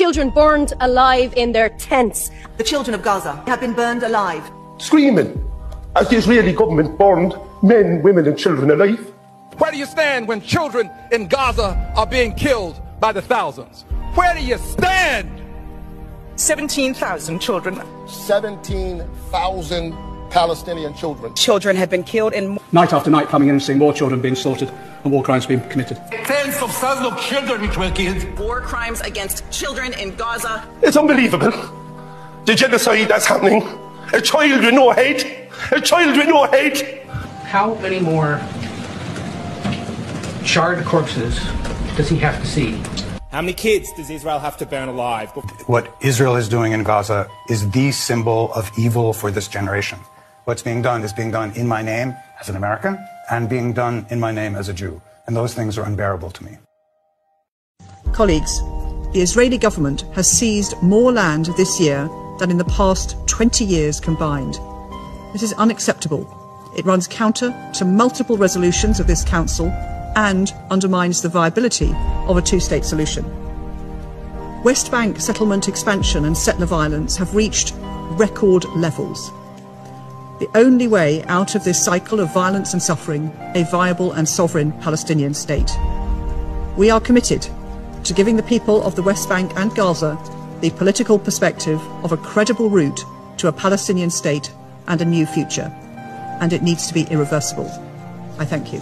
children burned alive in their tents. The children of Gaza have been burned alive. Screaming as the Israeli government burned men, women, and children alive. Where do you stand when children in Gaza are being killed by the thousands? Where do you stand? 17,000 children. 17,000 Palestinian children. Children have been killed in. Night after night, coming in and seeing more children being slaughtered and war crimes being committed. Tens of thousands of children which were killed. War crimes against children in Gaza. It's unbelievable. The genocide that's happening. A child with no hate. A child with no hate. How many more charred corpses does he have to see? How many kids does Israel have to burn alive? What Israel is doing in Gaza is the symbol of evil for this generation. What's being done is being done in my name as an American and being done in my name as a Jew. And those things are unbearable to me. Colleagues, the Israeli government has seized more land this year than in the past 20 years combined. This is unacceptable. It runs counter to multiple resolutions of this Council and undermines the viability of a two state solution. West Bank settlement expansion and settler violence have reached record levels. The only way out of this cycle of violence and suffering, a viable and sovereign Palestinian state. We are committed to giving the people of the West Bank and Gaza the political perspective of a credible route to a Palestinian state and a new future. And it needs to be irreversible. I thank you.